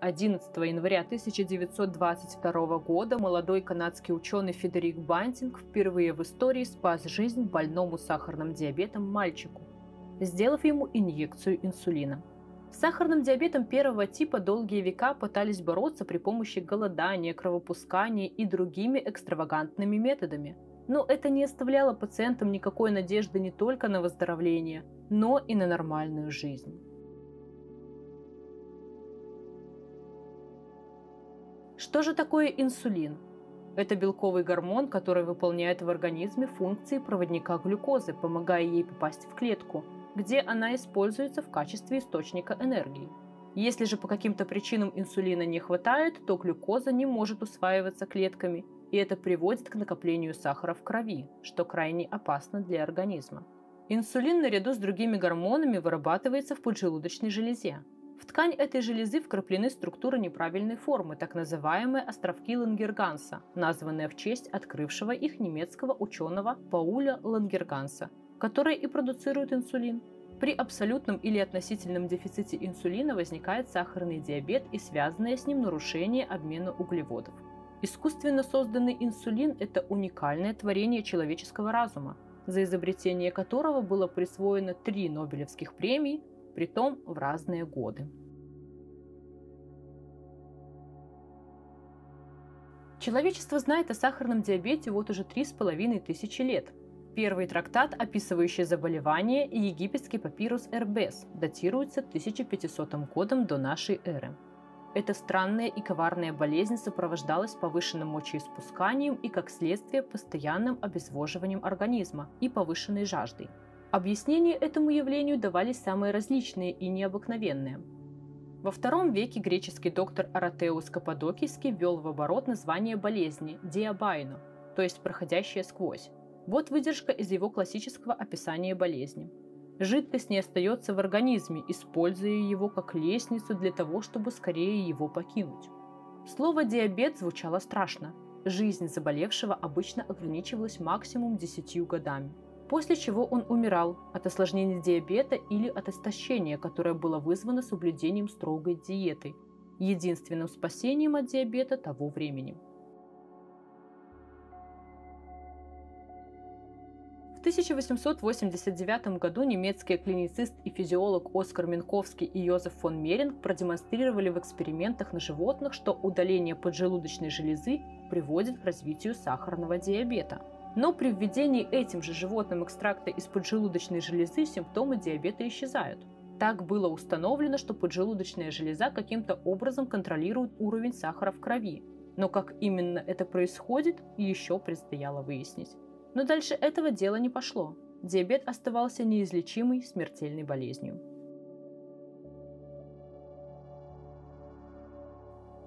11 января 1922 года молодой канадский ученый Федерик Бантинг впервые в истории спас жизнь больному сахарным диабетом мальчику, сделав ему инъекцию инсулина. С сахарным диабетом первого типа долгие века пытались бороться при помощи голодания, кровопускания и другими экстравагантными методами. Но это не оставляло пациентам никакой надежды не только на выздоровление, но и на нормальную жизнь. Что же такое инсулин? Это белковый гормон, который выполняет в организме функции проводника глюкозы, помогая ей попасть в клетку, где она используется в качестве источника энергии. Если же по каким-то причинам инсулина не хватает, то глюкоза не может усваиваться клетками, и это приводит к накоплению сахара в крови, что крайне опасно для организма. Инсулин наряду с другими гормонами вырабатывается в поджелудочной железе. В ткань этой железы вкраплены структуры неправильной формы, так называемые островки Лангерганса, названные в честь открывшего их немецкого ученого Пауля Лангерганса, которые и продуцируют инсулин. При абсолютном или относительном дефиците инсулина возникает сахарный диабет и связанное с ним нарушение обмена углеводов. Искусственно созданный инсулин – это уникальное творение человеческого разума, за изобретение которого было присвоено три Нобелевских премий, притом в разные годы. Человечество знает о сахарном диабете вот уже три с половиной тысячи лет. Первый трактат, описывающий заболевание, египетский папирус Эрбес, датируется 1500 годом до нашей эры. Эта странная и коварная болезнь сопровождалась повышенным мочеиспусканием и, как следствие, постоянным обезвоживанием организма и повышенной жаждой. Объяснения этому явлению давались самые различные и необыкновенные. Во втором веке греческий доктор Аратеус Каппадокийский ввел в оборот название болезни – диабайно, то есть проходящая сквозь. Вот выдержка из его классического описания болезни. Жидкость не остается в организме, используя его как лестницу для того, чтобы скорее его покинуть. Слово «диабет» звучало страшно. Жизнь заболевшего обычно ограничивалась максимум 10 годами – после чего он умирал от осложнений диабета или от истощения, которое было вызвано соблюдением строгой диеты, единственным спасением от диабета того времени. В 1889 году немецкий клиницист и физиолог Оскар Минковский и Йозеф фон Меринг продемонстрировали в экспериментах на животных, что удаление поджелудочной железы приводит к развитию сахарного диабета – но при введении этим же животным экстракта из поджелудочной железы симптомы диабета исчезают. Так было установлено, что поджелудочная железа каким-то образом контролирует уровень сахара в крови. Но как именно это происходит, еще предстояло выяснить. Но дальше этого дела не пошло. Диабет оставался неизлечимой смертельной болезнью.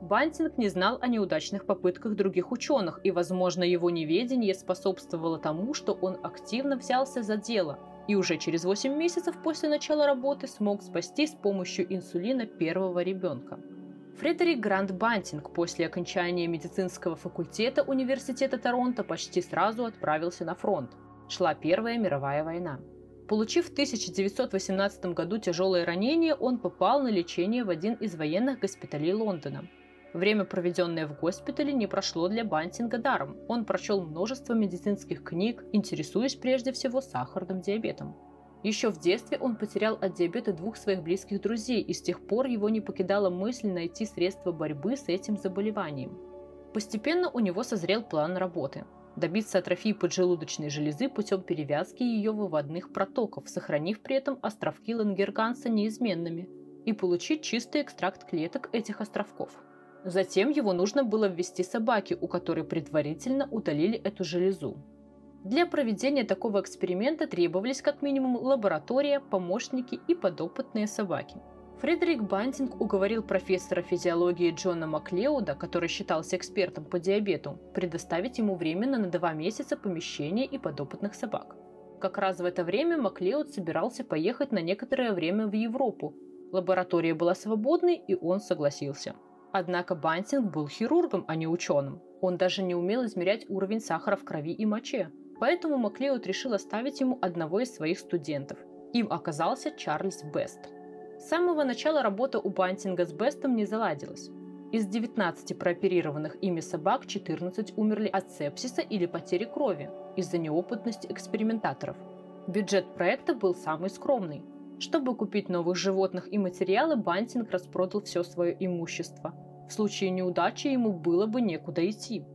Бантинг не знал о неудачных попытках других ученых, и, возможно, его неведение способствовало тому, что он активно взялся за дело и уже через 8 месяцев после начала работы смог спасти с помощью инсулина первого ребенка. Фредерик Грант Бантинг после окончания медицинского факультета Университета Торонто почти сразу отправился на фронт. Шла Первая мировая война. Получив в 1918 году тяжелое ранение, он попал на лечение в один из военных госпиталей Лондона – Время, проведенное в госпитале, не прошло для Бантинга даром. Он прочел множество медицинских книг, интересуясь прежде всего сахарным диабетом. Еще в детстве он потерял от диабета двух своих близких друзей, и с тех пор его не покидала мысль найти средства борьбы с этим заболеванием. Постепенно у него созрел план работы – добиться атрофии поджелудочной железы путем перевязки ее выводных протоков, сохранив при этом островки Лангерганса неизменными, и получить чистый экстракт клеток этих островков – Затем его нужно было ввести собаке, у которой предварительно удалили эту железу. Для проведения такого эксперимента требовались как минимум лаборатория, помощники и подопытные собаки. Фредерик Бантинг уговорил профессора физиологии Джона Маклеуда, который считался экспертом по диабету, предоставить ему временно на два месяца помещение и подопытных собак. Как раз в это время Маклеуд собирался поехать на некоторое время в Европу. Лаборатория была свободной, и он согласился. Однако Бантинг был хирургом, а не ученым. Он даже не умел измерять уровень сахара в крови и моче. Поэтому Маклеод решил оставить ему одного из своих студентов. Им оказался Чарльз Бест. С самого начала работа у Бантинга с Бестом не заладилась. Из 19 прооперированных ими собак 14 умерли от сепсиса или потери крови из-за неопытности экспериментаторов. Бюджет проекта был самый скромный. Чтобы купить новых животных и материалы, Бантинг распродал все свое имущество. В случае неудачи ему было бы некуда идти.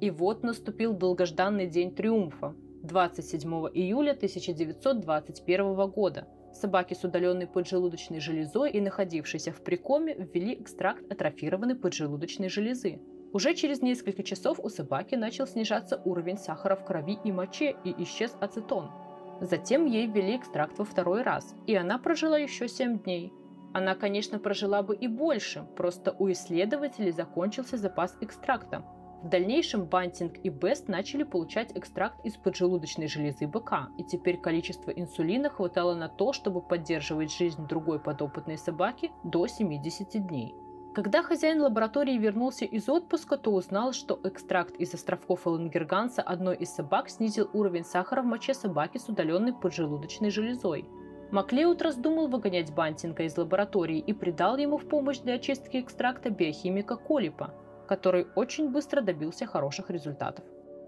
И вот наступил долгожданный день триумфа – 27 июля 1921 года – Собаки с удаленной поджелудочной железой и находившиеся в прикоме ввели экстракт атрофированной поджелудочной железы. Уже через несколько часов у собаки начал снижаться уровень сахара в крови и моче и исчез ацетон. Затем ей ввели экстракт во второй раз, и она прожила еще 7 дней. Она, конечно, прожила бы и больше, просто у исследователей закончился запас экстракта, в дальнейшем Бантинг и Бест начали получать экстракт из поджелудочной железы быка, и теперь количество инсулина хватало на то, чтобы поддерживать жизнь другой подопытной собаки до 70 дней. Когда хозяин лаборатории вернулся из отпуска, то узнал, что экстракт из островков Элангерганса одной из собак снизил уровень сахара в моче собаки с удаленной поджелудочной железой. Маклеуд раздумал выгонять Бантинга из лаборатории и придал ему в помощь для очистки экстракта биохимика Колипа – который очень быстро добился хороших результатов.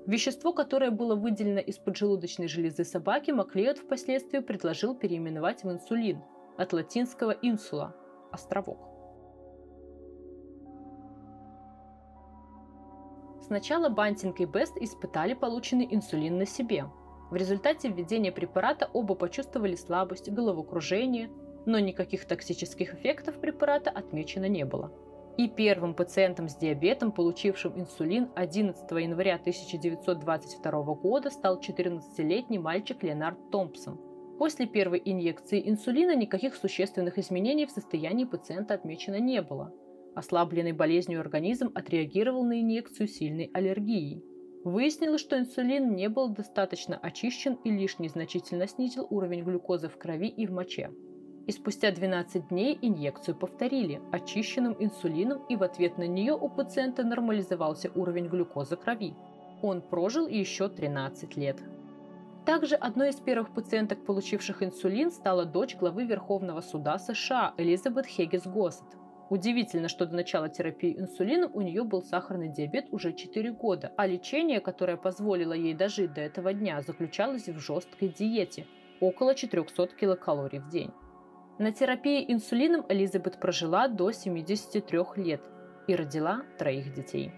Вещество, которое было выделено из поджелудочной железы собаки, Маклеод впоследствии предложил переименовать в инсулин от латинского «инсула» – «островок». Сначала Бантинг и Бест испытали полученный инсулин на себе. В результате введения препарата оба почувствовали слабость, головокружение, но никаких токсических эффектов препарата отмечено не было и первым пациентом с диабетом, получившим инсулин 11 января 1922 года, стал 14-летний мальчик Леонард Томпсон. После первой инъекции инсулина никаких существенных изменений в состоянии пациента отмечено не было. Ослабленный болезнью организм отреагировал на инъекцию сильной аллергией. Выяснилось, что инсулин не был достаточно очищен и лишь незначительно снизил уровень глюкозы в крови и в моче и спустя 12 дней инъекцию повторили очищенным инсулином, и в ответ на нее у пациента нормализовался уровень глюкозы крови. Он прожил еще 13 лет. Также одной из первых пациенток, получивших инсулин, стала дочь главы Верховного суда США Элизабет Хеггис Госсет. Удивительно, что до начала терапии инсулином у нее был сахарный диабет уже 4 года, а лечение, которое позволило ей дожить до этого дня, заключалось в жесткой диете – около 400 килокалорий в день. На терапии инсулином Элизабет прожила до 73 лет и родила троих детей.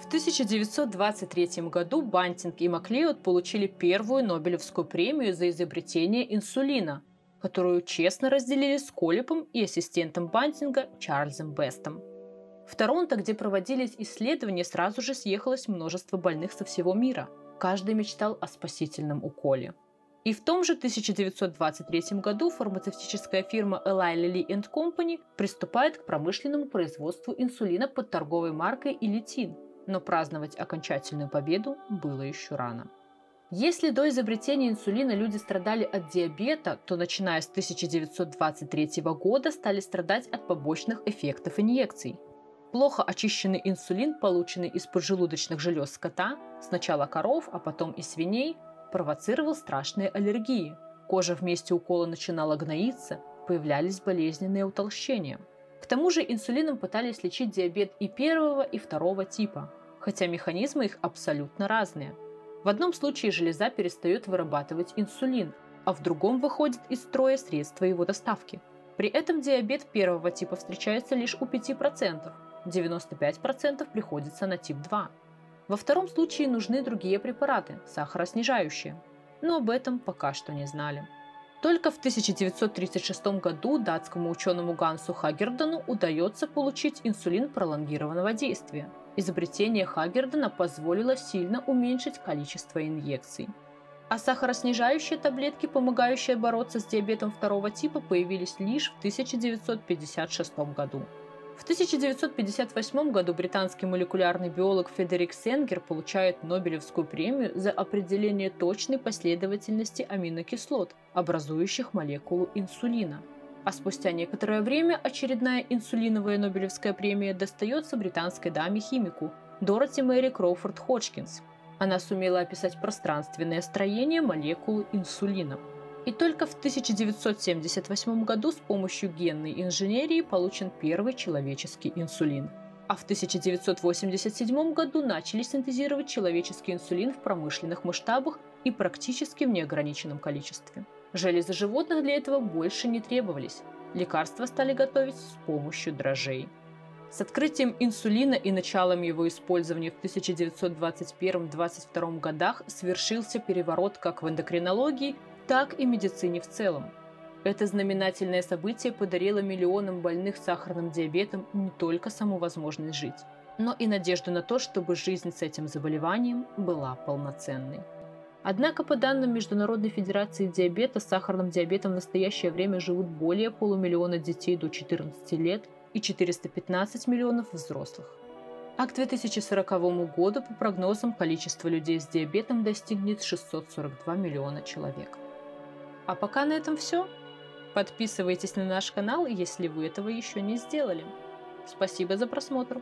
В 1923 году Бантинг и Маклеод получили первую Нобелевскую премию за изобретение инсулина, которую честно разделили с Колипом и ассистентом Бантинга Чарльзом Бестом. В Торонто, где проводились исследования, сразу же съехалось множество больных со всего мира – каждый мечтал о спасительном уколе. И в том же 1923 году фармацевтическая фирма Eli Lilly Company приступает к промышленному производству инсулина под торговой маркой Илитин, но праздновать окончательную победу было еще рано. Если до изобретения инсулина люди страдали от диабета, то начиная с 1923 года стали страдать от побочных эффектов инъекций – Плохо очищенный инсулин, полученный из поджелудочных желез скота, сначала коров, а потом и свиней, провоцировал страшные аллергии. Кожа вместе укола начинала гноиться, появлялись болезненные утолщения. К тому же инсулином пытались лечить диабет и первого, и второго типа, хотя механизмы их абсолютно разные. В одном случае железа перестает вырабатывать инсулин, а в другом выходит из строя средства его доставки. При этом диабет первого типа встречается лишь у 5%, 95% приходится на тип 2. Во втором случае нужны другие препараты, сахароснижающие. Но об этом пока что не знали. Только в 1936 году датскому ученому Гансу Хагердену удается получить инсулин пролонгированного действия. Изобретение Хагердена позволило сильно уменьшить количество инъекций. А сахароснижающие таблетки, помогающие бороться с диабетом второго типа, появились лишь в 1956 году. В 1958 году британский молекулярный биолог Федерик Сенгер получает Нобелевскую премию за определение точной последовательности аминокислот, образующих молекулу инсулина. А спустя некоторое время очередная инсулиновая Нобелевская премия достается британской даме-химику Дороти Мэри Кроуфорд Ходжкинс. Она сумела описать пространственное строение молекулы инсулина. И только в 1978 году с помощью генной инженерии получен первый человеческий инсулин. А в 1987 году начали синтезировать человеческий инсулин в промышленных масштабах и практически в неограниченном количестве. Железы животных для этого больше не требовались. Лекарства стали готовить с помощью дрожжей. С открытием инсулина и началом его использования в 1921-22 годах свершился переворот как в эндокринологии, так и медицине в целом. Это знаменательное событие подарило миллионам больных сахарным диабетом не только саму возможность жить, но и надежду на то, чтобы жизнь с этим заболеванием была полноценной. Однако, по данным Международной Федерации диабета, с сахарным диабетом в настоящее время живут более полумиллиона детей до 14 лет – и 415 миллионов взрослых. А к 2040 году, по прогнозам, количество людей с диабетом достигнет 642 миллиона человек. А пока на этом все. Подписывайтесь на наш канал, если вы этого еще не сделали. Спасибо за просмотр.